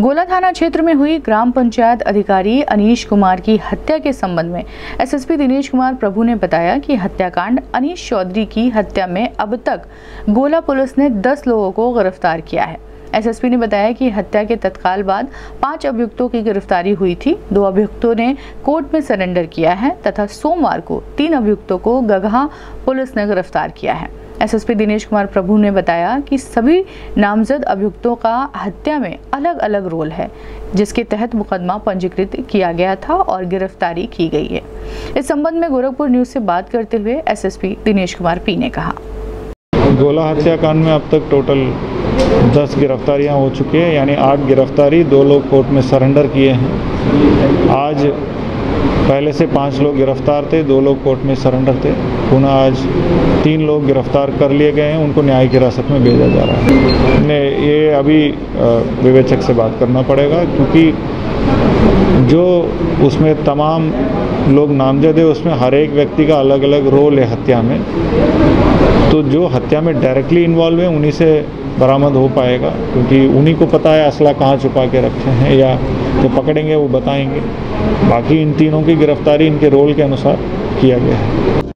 गोला थाना क्षेत्र में हुई ग्राम पंचायत अधिकारी अनीश कुमार की हत्या के संबंध में एसएसपी दिनेश कुमार प्रभु ने बताया कि हत्याकांड अनीश चौधरी की हत्या में अब तक गोला पुलिस ने 10 लोगों को गिरफ़्तार किया है। एसएसपी ने बताया कि हत्या के तत्काल बाद पाँच अभियुक्तों की गिरफ्तारी हुई थी। दो अभियुक्तों ने कोर्ट में सरेंडर किया है तथा सोमवार को तीन अभियुक्तों को गगहा पुलिस ने गिरफ़्तार किया है। एसएसपी दिनेश कुमार प्रभु ने बताया कि सभी नामजद अभियुक्तों का हत्या में अलग अलग रोल है, जिसके तहत मुकदमा पंजीकृत किया गया था और गिरफ्तारी की गई है। इस संबंध में गोरखपुर न्यूज़ से बात करते हुए एसएसपी दिनेश कुमार पी ने कहा। गोला हत्याकांड में अब तक टोटल 10 गिरफ्तारियाँ हो चुकी हैं, यानी आठ गिरफ्तारी दो लोग कोर्ट में सरेंडर किए हैं। आज पहले से पाँच लोग गिरफ़्तार थे, दो लोग कोर्ट में सरेंडर थे। पुनः आज तीन लोग गिरफ़्तार कर लिए गए हैं, उनको न्यायिक हिरासत में भेजा जा रहा है। ने, ये अभी विवेचक से बात करना पड़ेगा, क्योंकि जो उसमें तमाम लोग नामजद है, उसमें हर एक व्यक्ति का अलग अलग रोल है हत्या में। तो जो हत्या में डायरेक्टली इन्वॉल्व है, उन्हीं से बरामद हो पाएगा, क्योंकि उन्हीं को पता है असला कहाँ छुपा के रखे हैं या जो पकड़ेंगे वो बताएँगे। बाकी इन तीनों की गिरफ्तारी इनके रोल के अनुसार किया गया है।